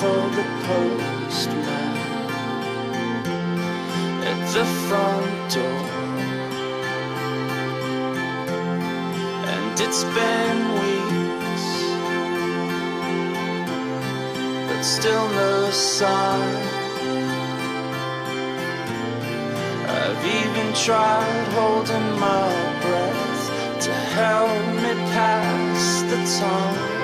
for the postman at the front door. And it's been weeks, but still no sign. I've even tried holding my breath to help me pass the time.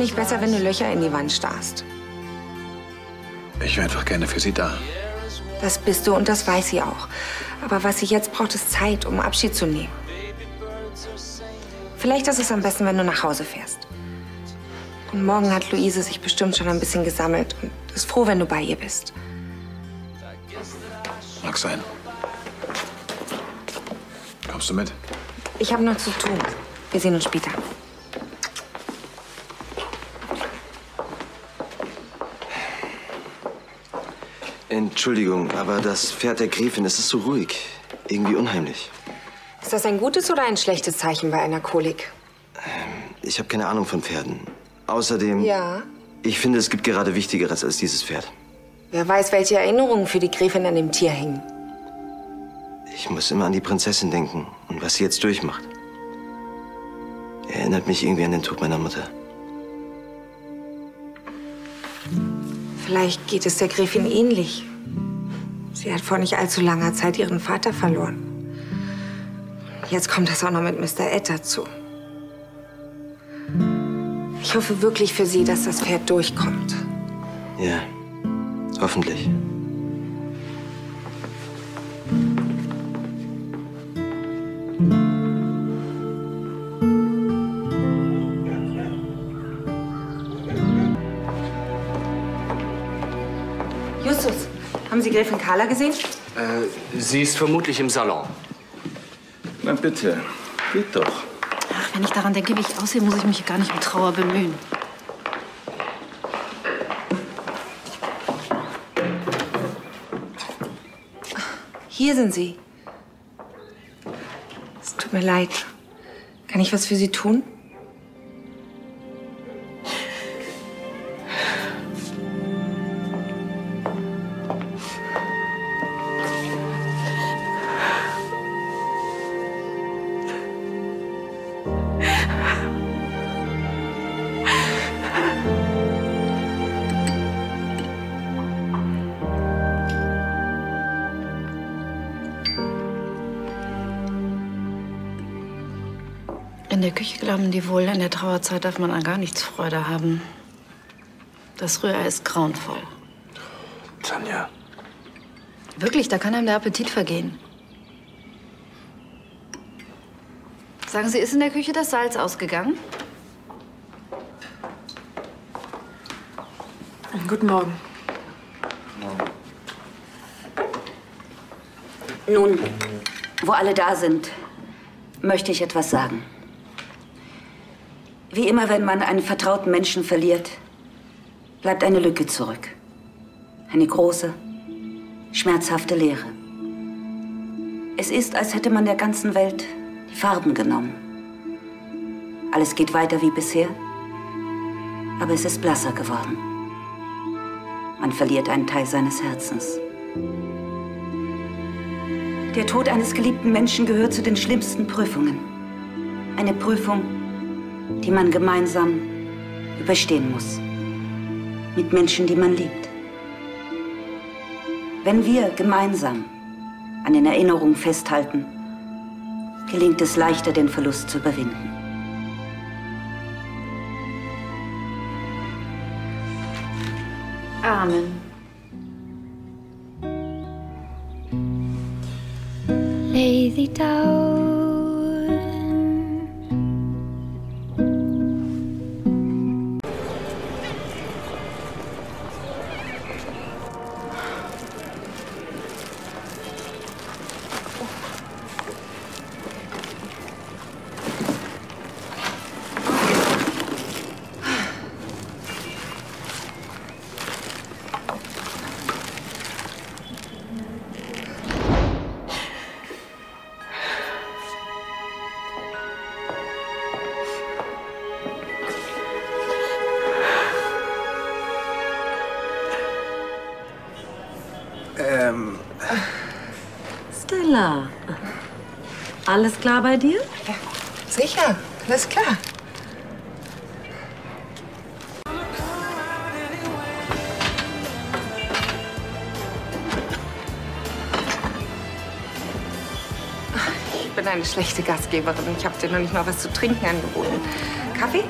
Nicht besser, wenn du Löcher in die Wand starrst. Ich wäre einfach gerne für Sie da. Das bist du und das weiß sie auch. Aber was sie jetzt braucht, ist Zeit, um Abschied zu nehmen. Vielleicht ist es am besten, wenn du nach Hause fährst. Und morgen hat Luise sich bestimmt schon ein bisschen gesammelt und ist froh, wenn du bei ihr bist. Mag sein. Kommst du mit? Ich habe noch zu tun. Wir sehen uns später. Entschuldigung, aber das Pferd der Gräfin, es ist so ruhig. Irgendwie unheimlich. Ist das ein gutes oder ein schlechtes Zeichen bei einer Kolik? Ich habe keine Ahnung von Pferden. Außerdem, Ja. ich finde, es gibt gerade Wichtigeres als dieses Pferd. Wer weiß, welche Erinnerungen für die Gräfin an dem Tier hängen. Ich muss immer an die Prinzessin denken und was sie jetzt durchmacht. Erinnert mich irgendwie an den Tod meiner Mutter. Vielleicht geht es der Gräfin ähnlich. Sie hat vor nicht allzu langer Zeit ihren Vater verloren. Jetzt kommt das auch noch mit Mr. Ed dazu. Ich hoffe wirklich für Sie, dass das Pferd durchkommt. Ja, hoffentlich. Sie Gräfin Carla gesehen? Äh, sie ist vermutlich im Salon. Na bitte, geht doch. Ach, wenn ich daran denke, wie ich aussehe, muss ich mich gar nicht um Trauer bemühen. Hier sind Sie. Es tut mir leid. Kann ich was für Sie tun? In der Küche glauben die wohl, in der Trauerzeit darf man an gar nichts Freude haben. Das Rührei ist grauenvoll. Tanja. Wirklich, da kann einem der Appetit vergehen. Sagen Sie, ist in der Küche das Salz ausgegangen? Guten Morgen. Nun, wo alle da sind, möchte ich etwas sagen. Wie immer, wenn man einen vertrauten Menschen verliert, bleibt eine Lücke zurück. Eine große, schmerzhafte Leere. Es ist, als hätte man der ganzen Welt die Farben genommen. Alles geht weiter wie bisher, aber es ist blasser geworden. Man verliert einen Teil seines Herzens. Der Tod eines geliebten Menschen gehört zu den schlimmsten Prüfungen. Eine Prüfung, die man gemeinsam überstehen muss. Mit Menschen, die man liebt. Wenn wir gemeinsam an den Erinnerungen festhalten, gelingt es leichter, den Verlust zu überwinden. Amen. Lazy. Ähm, Alles klar bei dir? Ja, sicher. Alles klar. Ich bin eine schlechte Gastgeberin. Ich habe dir noch nicht mal was zu trinken angeboten. Kaffee?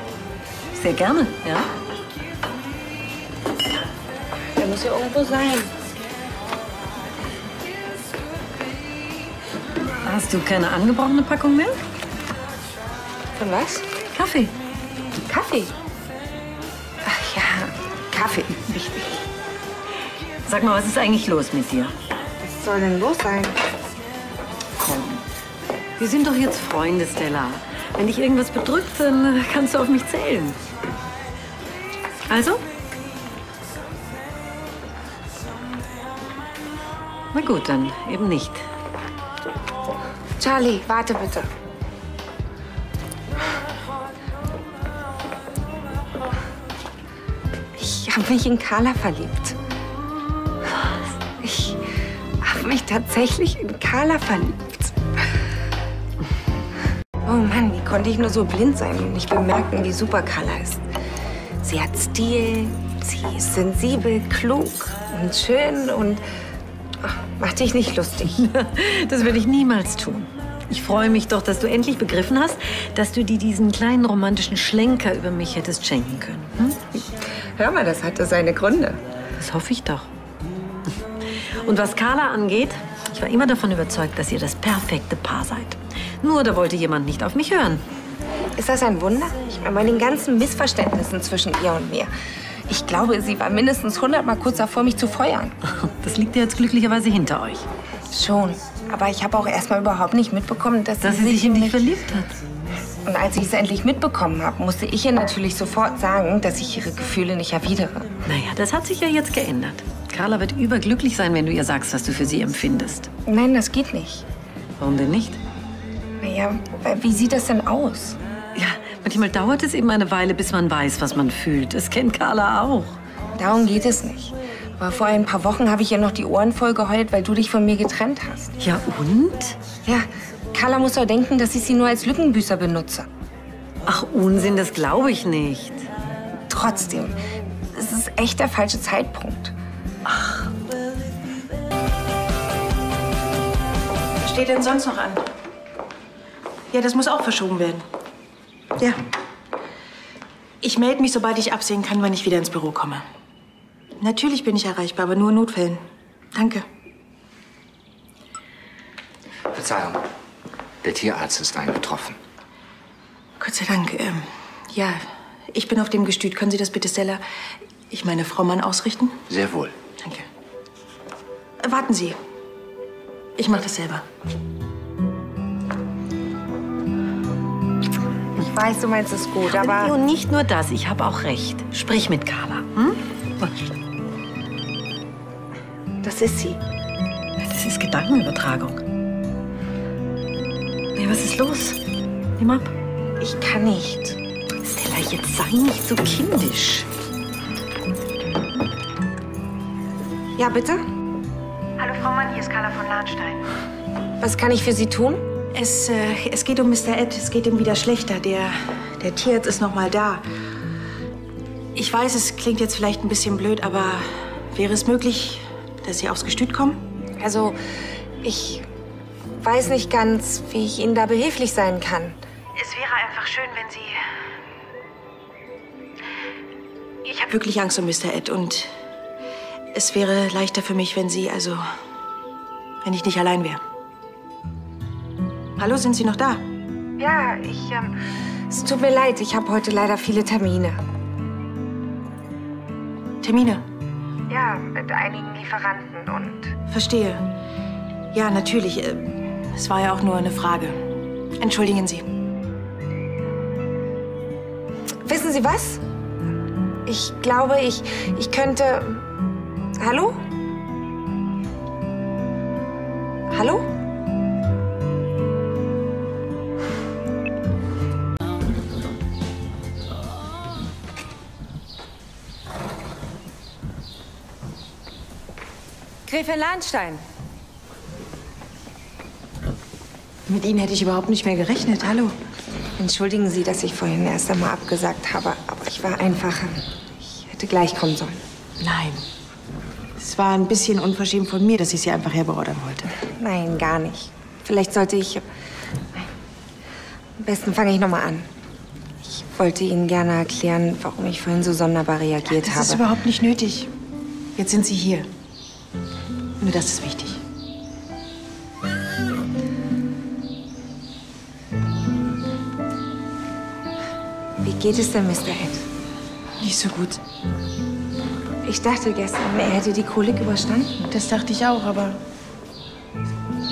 Sehr gerne, ja. Der muss ja irgendwo sein. Hast du keine angebrochene Packung mehr? Von was? Kaffee. Kaffee. Ach ja, Kaffee. Wichtig. Sag mal, was ist eigentlich los mit dir? Was soll denn los sein? Komm. Wir sind doch jetzt Freunde, Stella. Wenn dich irgendwas bedrückt, dann kannst du auf mich zählen. Also? Na gut, dann eben nicht. Charlie, warte bitte. Ich habe mich in Carla verliebt. Ich habe mich tatsächlich in Carla verliebt. Oh Mann, wie konnte ich nur so blind sein und nicht bemerken, wie super Carla ist. Sie hat Stil, sie ist sensibel, klug und schön und ach, mach dich nicht lustig. Das würde ich niemals tun. Ich freue mich doch, dass du endlich begriffen hast, dass du dir diesen kleinen romantischen Schlenker über mich hättest schenken können. Hm? Hör mal, das hatte seine Gründe. Das hoffe ich doch. Und was Carla angeht, ich war immer davon überzeugt, dass ihr das perfekte Paar seid. Nur da wollte jemand nicht auf mich hören. Ist das ein Wunder? Ich meine, bei den ganzen Missverständnissen zwischen ihr und mir. Ich glaube, sie war mindestens hundertmal kurz davor, mich zu feuern. Das liegt ja jetzt glücklicherweise hinter euch. Schon. Aber ich habe auch erstmal überhaupt nicht mitbekommen, dass, Dass sie sich in dich verliebt hat. Und als ich es endlich mitbekommen habe, musste ich ihr natürlich sofort sagen, dass ich ihre Gefühle nicht erwidere. Naja, das hat sich ja jetzt geändert. Carla wird überglücklich sein, wenn du ihr sagst, was du für sie empfindest. Nein, das geht nicht. Warum denn nicht? Naja, wie sieht das denn aus? Ja, manchmal dauert es eben eine Weile, bis man weiß, was man fühlt. Das kennt Carla auch. Darum geht es nicht. Aber vor ein paar Wochen habe ich ihr noch die Ohren voll geheult, weil du dich von mir getrennt hast. Ja, und? Ja, Carla muss doch denken, dass ich sie nur als Lückenbüßer benutze. Ach, Unsinn, das glaube ich nicht. Trotzdem, es ist echt der falsche Zeitpunkt. Was steht denn sonst noch an? Ja, das muss auch verschoben werden. Ja. Ich melde mich, sobald ich absehen kann, wann ich wieder ins Büro komme. Natürlich bin ich erreichbar, aber nur in Notfällen. Danke. Verzeihung. Der Tierarzt ist eingetroffen. Gott sei Dank. Ähm, ja, ich bin auf dem Gestüt. Können Sie das bitte, Stella, ich meine Frau Mann, ausrichten? Sehr wohl. Danke. Äh, warten Sie. Ich mache das selber. Ich weiß, du meinst es gut, aber... Und nicht nur das, ich habe auch recht. Sprich mit Carla. Hm? Das ist sie. Das ist Gedankenübertragung. Nee, was ist los? Nimm ab. Ich kann nicht. Stella, jetzt sei nicht so kindisch. Ja, bitte? Hallo Frau Mann, hier ist Carla von Lahnstein. Was kann ich für Sie tun? Es, äh, es geht um Mr. Ed. Es geht ihm wieder schlechter. Der, der Tierarzt ist noch mal da. Ich weiß, es klingt jetzt vielleicht ein bisschen blöd, aber wäre es möglich, dass Sie aufs Gestüt kommen? Also, ich weiß nicht ganz, wie ich Ihnen da behilflich sein kann. Es wäre einfach schön, wenn Sie... Ich habe wirklich Angst um Mr. Ed und es wäre leichter für mich, wenn Sie, also, wenn ich nicht allein wäre. Hallo, sind Sie noch da? Ja, ich, ähm, es tut mir leid, ich habe heute leider viele Termine. Termine? Ja, mit einigen Lieferanten und Verstehe. Ja, natürlich. äh, Es war ja auch nur eine Frage. Entschuldigen Sie. Wissen Sie was? Ich glaube, ich, ich könnte. Hallo? Hallo? Gräfin Lahnstein. Mit Ihnen hätte ich überhaupt nicht mehr gerechnet. Hallo. Entschuldigen Sie, dass ich vorhin erst einmal abgesagt habe, aber ich war einfach. Ich hätte gleich kommen sollen. Nein. Es war ein bisschen unverschämt von mir, dass ich Sie einfach herbeordern wollte. Nein, gar nicht. Vielleicht sollte ich. Nein. Am besten fange ich noch mal an. Ich wollte Ihnen gerne erklären, warum ich vorhin so sonderbar reagiert Das habe. ist überhaupt nicht nötig. Jetzt sind Sie hier. Nur das ist wichtig. Wie geht es denn, Mr. Ed? Nicht so gut. Ich dachte gestern, er hätte die Kolik überstanden. Das dachte ich auch, aber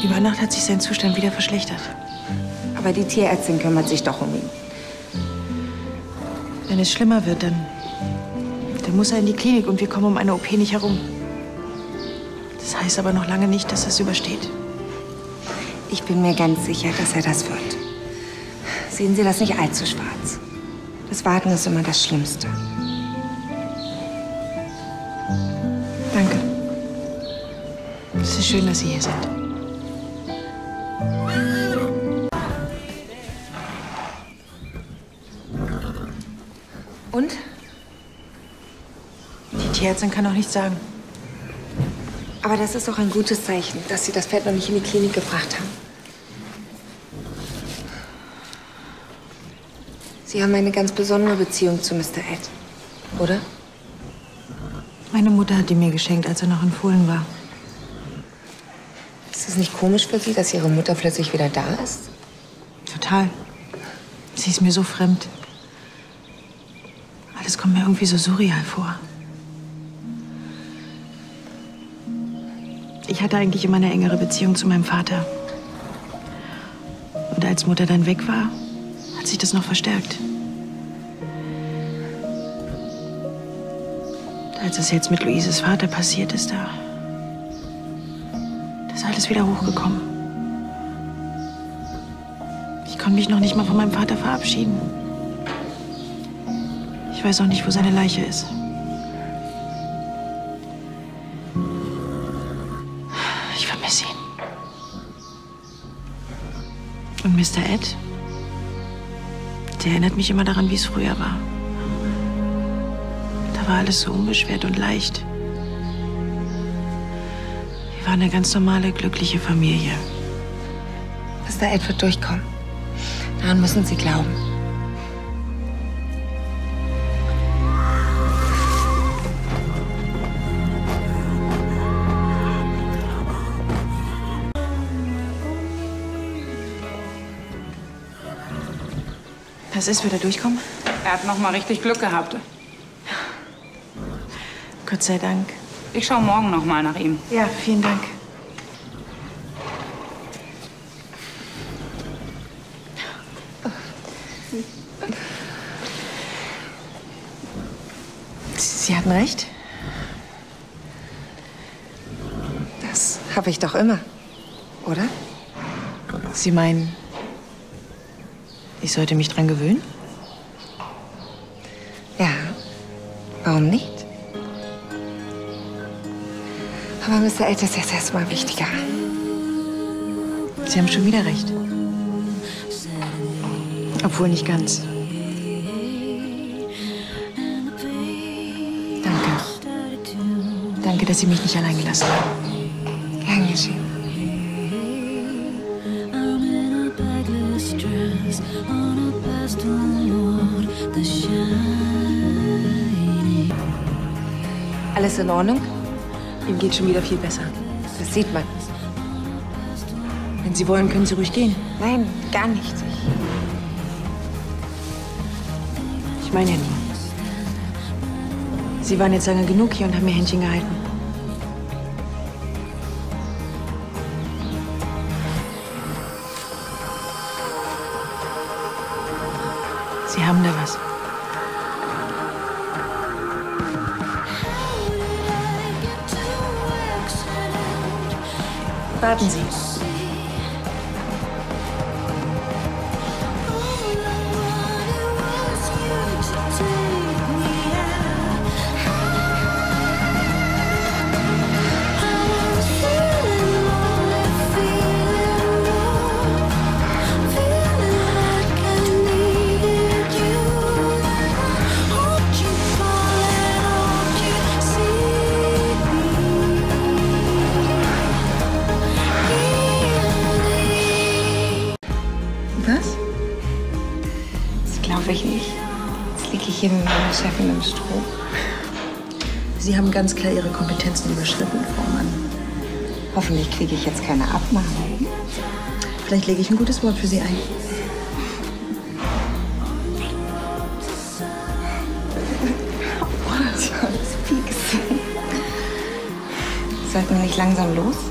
über Nacht hat sich sein Zustand wieder verschlechtert. Aber die Tierärztin kümmert sich doch um ihn. Wenn es schlimmer wird, dann, dann muss er in die Klinik und wir kommen um eine OP nicht herum. Das heißt aber noch lange nicht, dass er es übersteht. Ich bin mir ganz sicher, dass er das wird. Sehen Sie das nicht allzu schwarz. Das Warten ist immer das Schlimmste. Danke. Es ist schön, dass Sie hier sind. Und? Die Tierärztin kann auch nichts sagen. Aber das ist auch ein gutes Zeichen, dass Sie das Pferd noch nicht in die Klinik gebracht haben. Sie haben eine ganz besondere Beziehung zu Mr. Ed, oder? Meine Mutter hat die mir geschenkt, als er noch in Polen war. Ist es nicht komisch für Sie, dass Ihre Mutter plötzlich wieder da ist? Total. Sie ist mir so fremd. Alles kommt mir irgendwie so surreal vor. Ich hatte eigentlich immer eine engere Beziehung zu meinem Vater. Und als Mutter dann weg war, hat sich das noch verstärkt. Als es jetzt mit Luises Vater passiert ist, da, ist alles wieder hochgekommen. Ich konnte mich noch nicht mal von meinem Vater verabschieden. Ich weiß auch nicht, wo seine Leiche ist. Mr. Ed, der erinnert mich immer daran, wie es früher war. Da war alles so unbeschwert und leicht. Wir waren eine ganz normale, glückliche Familie. Mr. Ed wird durchkommen. Daran müssen Sie glauben. Was ist, wird er durchkommen? Er hat noch mal richtig Glück gehabt. Gott sei Dank. Ich schaue morgen noch mal nach ihm. Ja, vielen Dank. Sie hatten recht. Das Hab ich doch immer. Oder? Sie meinen, ich sollte mich dran gewöhnen? Ja. Warum nicht? Aber Mr. Ed ist erstmal wichtiger. Sie haben schon wieder recht. Obwohl nicht ganz. Danke. Danke, dass Sie mich nicht allein gelassen haben. Gern geschehen. Alles in Ordnung? Ihm geht schon wieder viel besser. Das sieht man. Wenn Sie wollen, können Sie ruhig gehen. Nein, gar nicht. Ich meine ja nie. Sie waren jetzt lange genug hier und haben mir Händchen gehalten. Warten haben ganz klar Ihre Kompetenzen überschritten, Frau Mann. Hoffentlich kriege ich jetzt keine Abmahnung. Vielleicht lege ich ein gutes Wort für Sie ein. Sollten wir nicht langsam los?